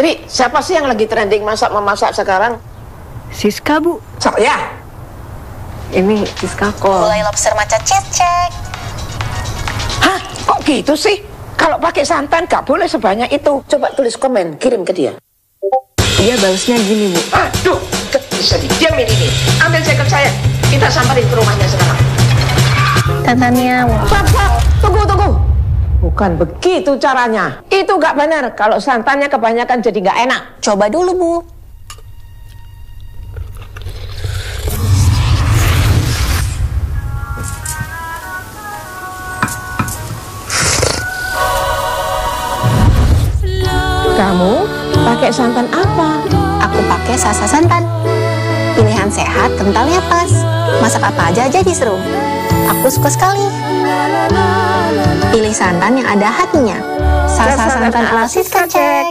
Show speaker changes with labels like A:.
A: Tri, siapa sih yang lagi trending masak-memasak sekarang?
B: Siska bu,
A: Saya.
B: ini Siska kol.
C: Mulai lobster maca cecek.
A: Hah? Kok gitu sih? Kalau pakai santan gak boleh sebanyak itu. Coba tulis komen, kirim ke dia.
B: Dia balesnya gini bu.
A: Aduh, bisa didiamin ini. Ambil jaket saya. Kita samperin ke rumahnya sekarang.
C: Tantannya wow.
A: Tunggu, tunggu. Bukan begitu caranya. Itu gak benar. Kalau santannya kebanyakan jadi gak enak.
C: Coba dulu, Bu.
A: Kamu pakai santan apa?
C: Aku pakai sasa santan. Pilihan sehat, kentalnya pas. Masak apa aja jadi seru. Aku suka sekali. Pilih santan yang ada hatinya. Sasa santan ala Siska cek.